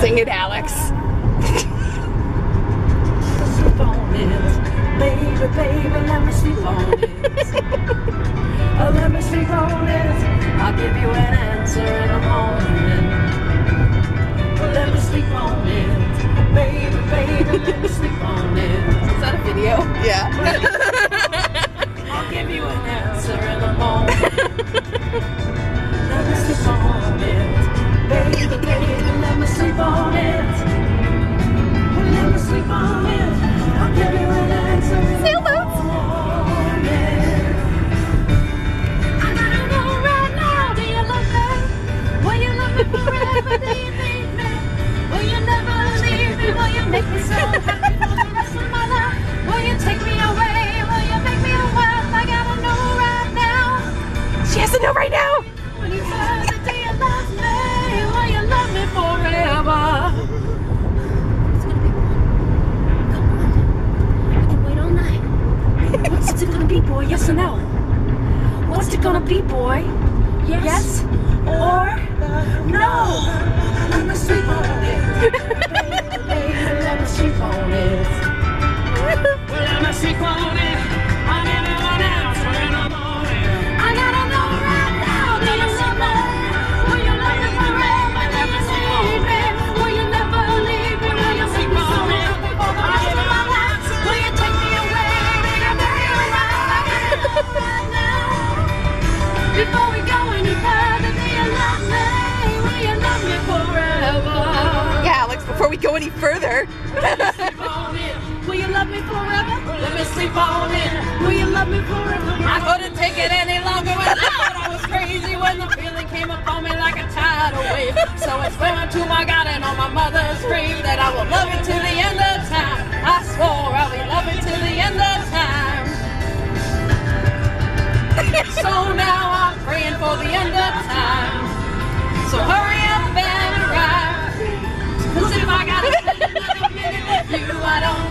Sing it, Alex. Baby, baby, let me sleep on it. Me? Will you make me so happy for the rest of my life? Will you take me away? Will you make me a wife? I gotta know right now. She has to know right now. When you said that, do you love me? Will you love me forever? It's gonna be Come on. I can wait all night. What's it gonna be, boy? Yes or no? What's it gonna be, boy? Yes, or no? Will you love me forever? Let me sleep on it. Will you love me forever? I couldn't take it any longer. I thought I was crazy when the feeling came upon me like a tidal wave. So I swam to my garden on my mother's grave that I will love you till the end of time. I swore I'll be loving till the end of time. so now I'm praying for the end of time. So hurry you, I don't